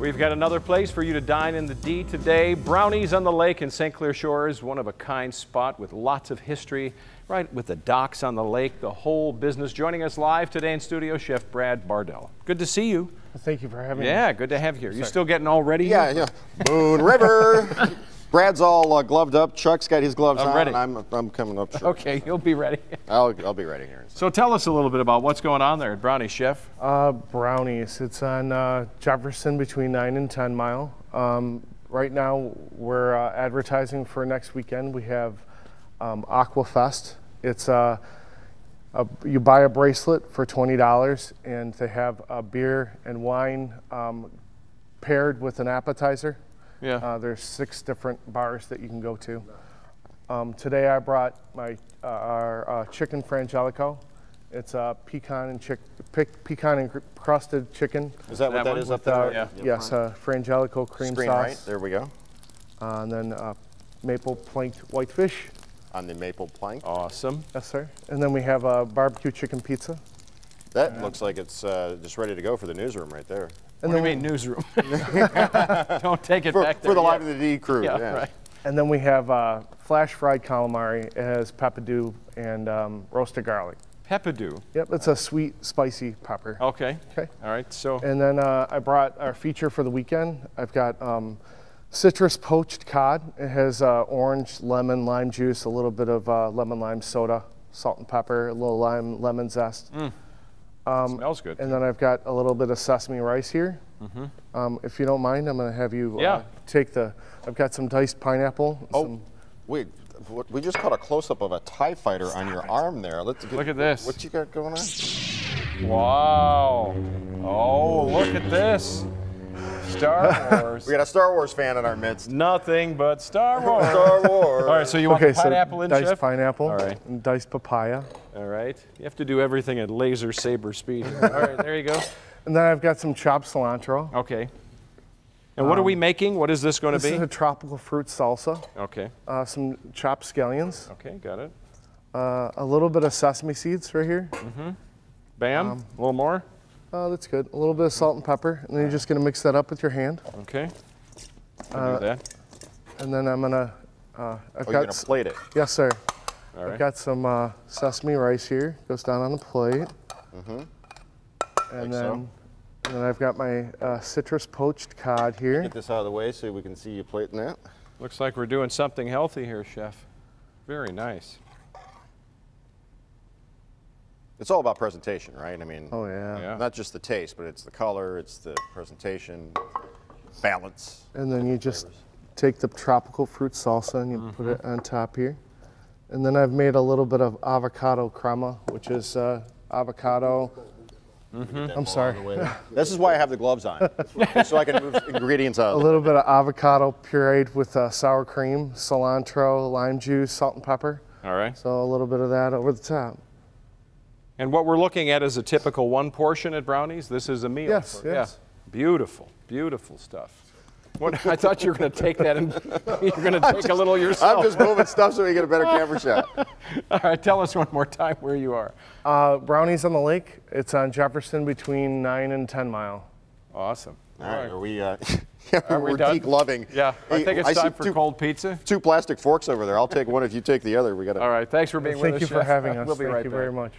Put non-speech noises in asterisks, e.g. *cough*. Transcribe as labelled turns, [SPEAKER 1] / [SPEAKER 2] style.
[SPEAKER 1] We've got another place for you to dine in the D today. Brownies on the Lake in St. Clair Shores, one of a kind spot with lots of history, right with the docks on the lake, the whole business. Joining us live today in studio, Chef Brad Bardell. Good to see you.
[SPEAKER 2] Thank you for having
[SPEAKER 1] Yeah,
[SPEAKER 2] me.
[SPEAKER 1] Yeah, good to have you here. You still getting all ready?
[SPEAKER 3] Yeah,
[SPEAKER 1] here?
[SPEAKER 3] yeah. Moon River. *laughs* Brad's all uh, gloved up. Chuck's got his gloves
[SPEAKER 1] I'm
[SPEAKER 3] on.
[SPEAKER 1] ready.
[SPEAKER 3] I'm, I'm coming up. short.
[SPEAKER 1] Okay, you'll be ready.
[SPEAKER 3] I'll, I'll be ready here.
[SPEAKER 1] So tell us a little bit about what's going on there at Brownie Chef.
[SPEAKER 2] Uh, brownies. It's on uh, Jefferson between 9 and 10 mile. Um, right now, we're uh, advertising for next weekend. We have um, Aquafest. It's uh, a, you buy a bracelet for $20, and they have a beer and wine um, paired with an appetizer.
[SPEAKER 1] Yeah.
[SPEAKER 2] Uh, there's six different bars that you can go to. Um, today I brought my uh, our uh, chicken frangelico. It's a pecan and chick, pic, pecan and crusted chicken.
[SPEAKER 3] Is that,
[SPEAKER 1] That
[SPEAKER 3] what that
[SPEAKER 1] one
[SPEAKER 3] is
[SPEAKER 1] with
[SPEAKER 3] up there?
[SPEAKER 2] Uh,
[SPEAKER 1] Yeah.
[SPEAKER 2] Yes, uh, frangelico cream
[SPEAKER 3] Screen
[SPEAKER 2] sauce,
[SPEAKER 3] right. There we go.
[SPEAKER 2] uh, and then uh, maple planked whitefish.
[SPEAKER 3] On the maple plank.
[SPEAKER 1] Awesome.
[SPEAKER 2] Yes, sir. And then we have a barbecue chicken pizza.
[SPEAKER 3] That looks like it's uh, just ready to go for the newsroom right there.
[SPEAKER 2] And
[SPEAKER 1] what do you mean newsroom? *laughs* Don't take it
[SPEAKER 3] For,
[SPEAKER 1] back there
[SPEAKER 3] for the
[SPEAKER 1] yet.
[SPEAKER 3] Live of the D crew.
[SPEAKER 1] Yeah,
[SPEAKER 3] yeah.
[SPEAKER 1] right.
[SPEAKER 2] And then we have uh, flash fried calamari. It has peppadew and um, roasted garlic.
[SPEAKER 1] Peppadew.
[SPEAKER 2] Yep, it's a sweet, spicy pepper.
[SPEAKER 1] Okay.
[SPEAKER 2] Okay.
[SPEAKER 1] All right. So
[SPEAKER 2] And then uh, I brought our feature for the weekend. I've got um, citrus poached cod. It has uh, orange, lemon, lime juice, a little bit of uh, lemon lime soda, salt and pepper, a little lime, lemon zest.
[SPEAKER 1] Smells good.
[SPEAKER 2] And then I've got a little bit of sesame rice here. Um, if you don't mind, I'm going to have you uh, take the. I've got some diced pineapple.
[SPEAKER 3] Oh,
[SPEAKER 2] some-
[SPEAKER 3] wait. We just caught a close up of a TIE fighter on your arm there. Let's get,
[SPEAKER 1] Look at this.
[SPEAKER 3] What you got going on?
[SPEAKER 1] Wow. Oh, look at this. Star *laughs* Wars.
[SPEAKER 3] We got a Star Wars fan in our midst.
[SPEAKER 1] Nothing but Star Wars.
[SPEAKER 3] Star Wars.
[SPEAKER 1] All right, so you want
[SPEAKER 2] okay,
[SPEAKER 1] the pineapple
[SPEAKER 2] so
[SPEAKER 1] in,
[SPEAKER 2] diced
[SPEAKER 1] Chef?
[SPEAKER 2] pineapple.
[SPEAKER 1] All right.
[SPEAKER 2] And diced papaya.
[SPEAKER 1] All right. You have to do everything at laser saber speed. *laughs* All right, there you go.
[SPEAKER 2] And then I've got some chopped cilantro.
[SPEAKER 1] Okay. And what are we making? What is this going to be?
[SPEAKER 2] This is a tropical fruit salsa.
[SPEAKER 1] Okay.
[SPEAKER 2] Uh, some chopped scallions.
[SPEAKER 1] Okay, got it.
[SPEAKER 2] Uh, a little bit of sesame seeds right here.
[SPEAKER 1] Bam.
[SPEAKER 2] Um,
[SPEAKER 1] a little more.
[SPEAKER 2] Oh, that's good. A little bit of salt and pepper, and then you're just gonna mix that up with your hand.
[SPEAKER 1] Okay. I'll
[SPEAKER 2] Uh,
[SPEAKER 1] do that.
[SPEAKER 2] And then I'm gonna. Uh, I've
[SPEAKER 3] Oh, you're
[SPEAKER 2] got.
[SPEAKER 3] gonna plate it.
[SPEAKER 2] yes, sir.
[SPEAKER 1] All
[SPEAKER 2] I've got some uh, sesame rice here. Goes down on the plate.
[SPEAKER 3] Mm-hmm.
[SPEAKER 2] And
[SPEAKER 3] Like
[SPEAKER 2] then,
[SPEAKER 3] so.
[SPEAKER 2] and then I've got my uh, citrus poached cod here.
[SPEAKER 3] Get this out of the way so we can see you plating that.
[SPEAKER 1] Looks like we're doing something healthy here, Chef. Very nice.
[SPEAKER 3] It's all about presentation, right? I mean,
[SPEAKER 2] Oh yeah.
[SPEAKER 1] Yeah.
[SPEAKER 3] not just the taste, but it's the color, it's the presentation, balance.
[SPEAKER 2] And then you just take the tropical fruit salsa and you put it on top here. And then I've made a little bit of avocado crema, which is uh, avocado.
[SPEAKER 3] Mm-hmm.
[SPEAKER 2] I'm sorry. *laughs*
[SPEAKER 3] This is why I have the gloves on, *laughs* so I can move ingredients out.
[SPEAKER 2] A little bit of avocado pureed with uh, sour cream, cilantro, lime juice, salt and pepper.
[SPEAKER 1] All right.
[SPEAKER 2] So a little bit of that over the top.
[SPEAKER 1] And what we're looking at is a typical one portion at Brownies. This is a meal.
[SPEAKER 2] Yes,
[SPEAKER 1] for-
[SPEAKER 2] yes.
[SPEAKER 1] Yeah. Beautiful, beautiful stuff. What, I thought you were going to take that and *laughs* you're going to take a little yourself.
[SPEAKER 3] I'm just moving stuff so we get a better camera shot. *laughs*
[SPEAKER 1] All right, tell us one more time where you are.
[SPEAKER 2] Uh, Brownies on the Lake. It's on Jefferson between 9 and 10 mile.
[SPEAKER 1] Awesome.
[SPEAKER 3] All right, are we? Uh, *laughs* yeah,
[SPEAKER 1] Are we
[SPEAKER 3] we're
[SPEAKER 1] done?
[SPEAKER 3] de-gloving.
[SPEAKER 1] Yeah, I
[SPEAKER 3] Hey,
[SPEAKER 1] think it's
[SPEAKER 3] see
[SPEAKER 1] time for
[SPEAKER 3] two,
[SPEAKER 1] cold pizza.
[SPEAKER 3] Two plastic forks over there. I'll take one if you take the other. We got to.
[SPEAKER 1] All right, thanks for being with
[SPEAKER 2] Thank
[SPEAKER 1] us.
[SPEAKER 2] you for
[SPEAKER 1] Chef.
[SPEAKER 2] having us.
[SPEAKER 1] We'll be
[SPEAKER 2] Thank
[SPEAKER 1] right
[SPEAKER 2] you
[SPEAKER 1] back.
[SPEAKER 2] very much.